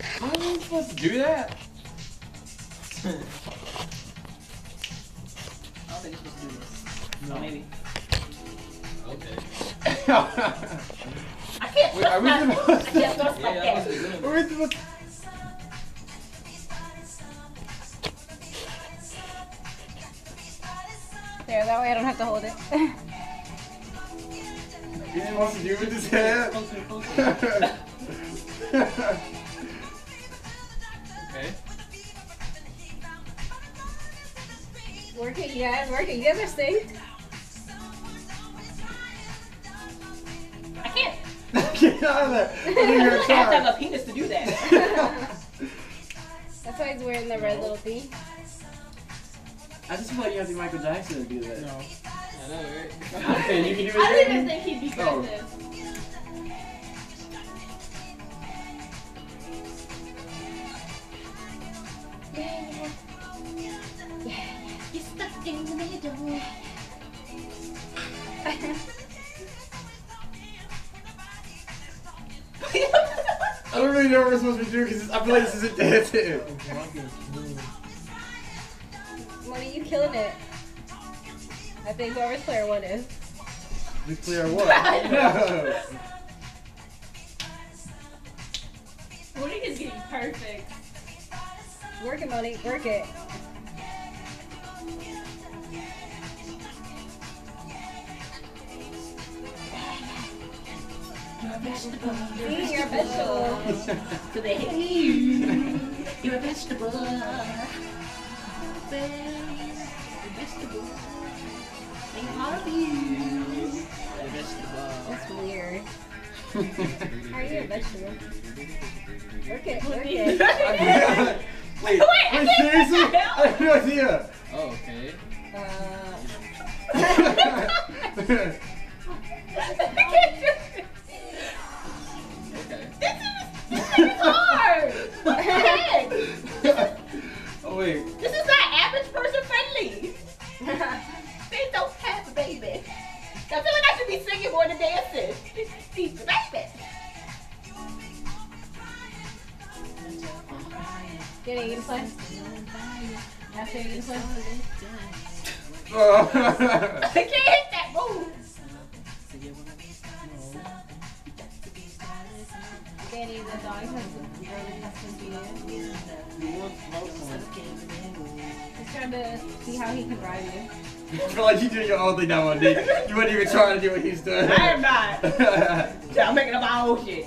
How am I supposed to do that? I don't think you're supposed to do this. No. maybe. Okay. I can't Wait, are we supposed that. I to- can't trust Yeah, that. yeah, that's Are we supposed There, that way I don't have to hold it. He just wants to do with his head. Closer, closer. Okay. working, you guys, working. You guys are synced. I can't. Get out of there. I think you're I have to have a penis to do that. That's why he's wearing the red little thing. I just feel like you have to be Michael Jackson to do that. No. I know, right? Okay, you can do it. I don't even think he'd be oh. good Oh. at this. You're stuck in the middle. I don't really know what we're supposed to be doing because I feel like this isn't dancing. What are you killing it? I think whoever's player one is. We clear what? No. Monique is getting perfect. Work it, Monique. Work it. See, you're a vegetable. To the hey, you're a vegetable. Vegetable. Hard of you. A vegetable. That's weird. Are you a vegetable? Work it. Work it. wait, Wait, I wait, can't- seriously? I have no idea. Oh, okay. Uh, Okay. It's hard. What the heck? oh wait. This is not average person friendly. They don't have a baby. I feel like I should be singing more than dancing. She's the baby. Get it, you can play. After you can play. Oh. I can't hit that move. Danny, the dog has really custom. He's trying to see how he can ride you. I feel like you're doing your own thing now, Nick. You weren't even trying to do what he's doing. I am not. Yeah, I'm making up my own shit.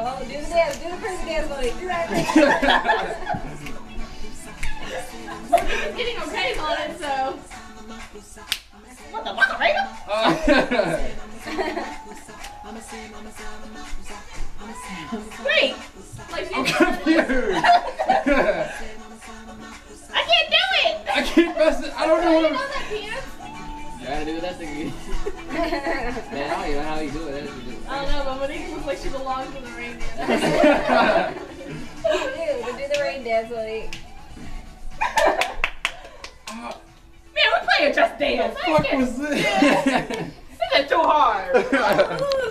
Oh, do the dance. Do the prison dance, buddy. Do that thing. He's getting okay on it, so. What the Macarena? Uh, Wait, Like, I'm confused. I can't do it. I keep messing, I don't know what I'm... don't know, but Monique looks like she belongs in the ring. do, do the rain dance, buddy. Man, we're playing Just Dance. What was this? This is too hard.